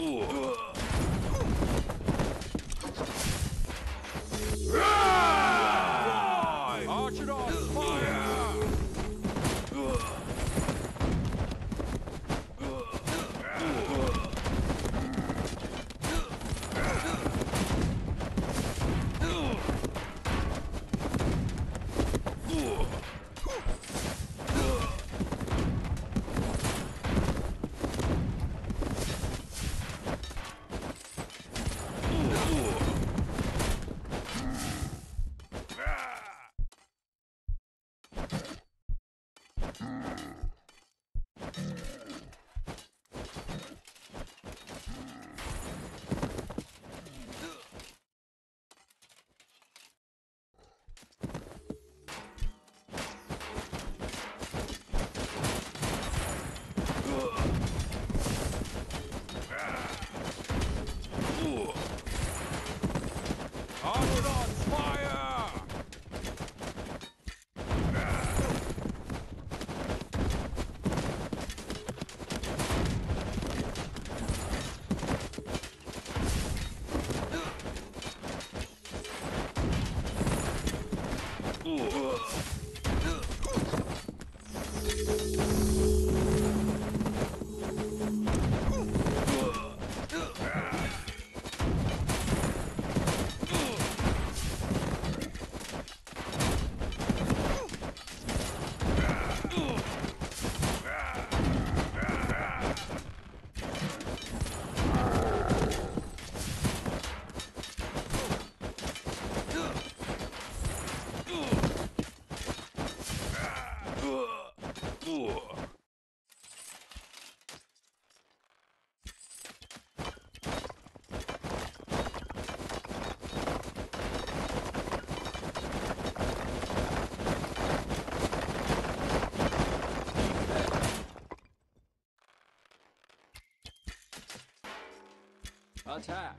우와. Attack!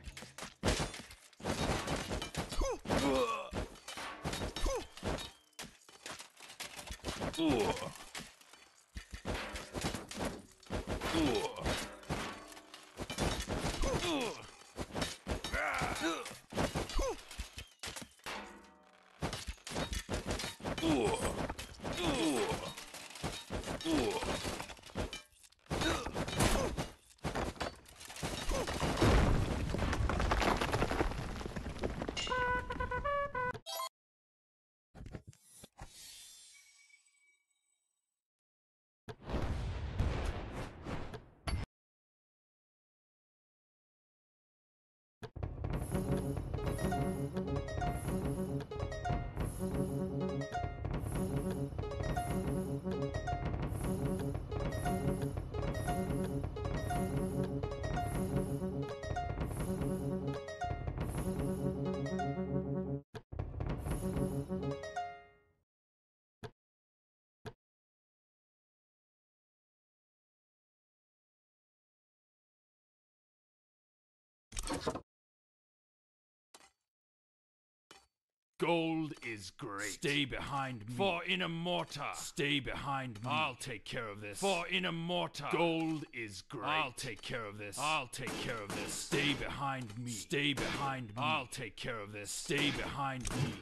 Gold is great. Stay behind me. For Inamorta. Stay behind me. I'll take care of this. For Inamorta. gold is great. I'll take care of this. I'll take care of this. Stay behind me. Stay behind me. I'll take care of this. Stay behind me.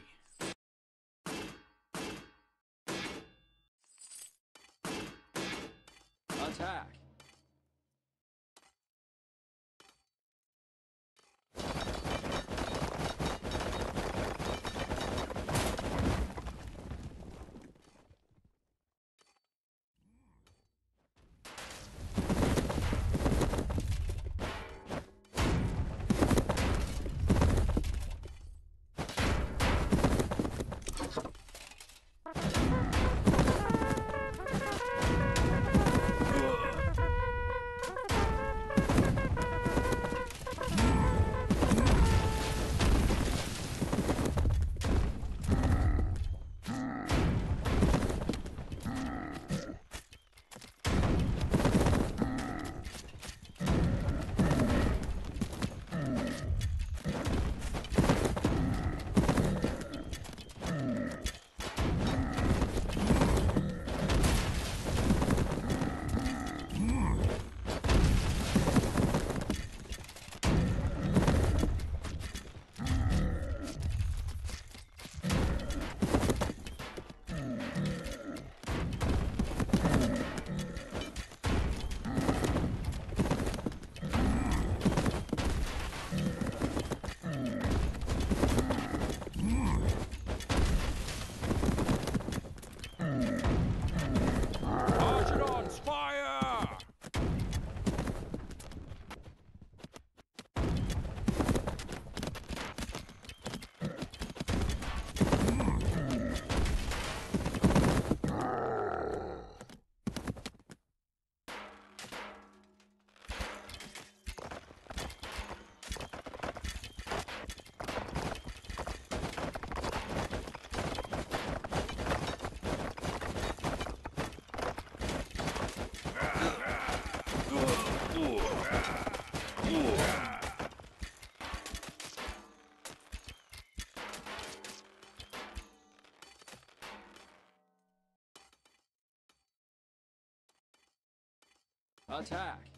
Attack!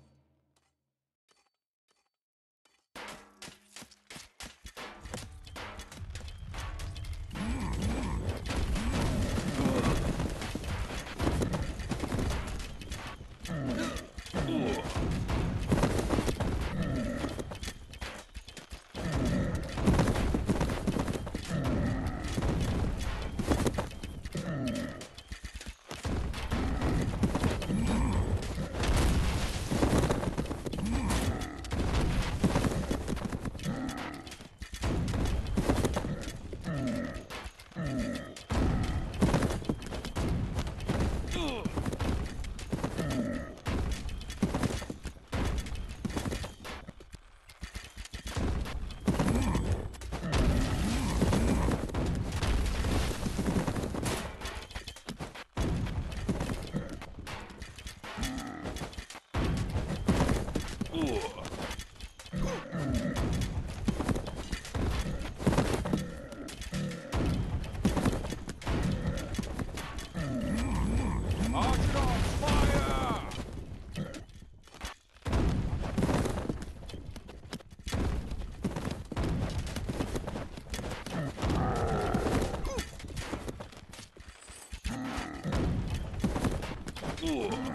오.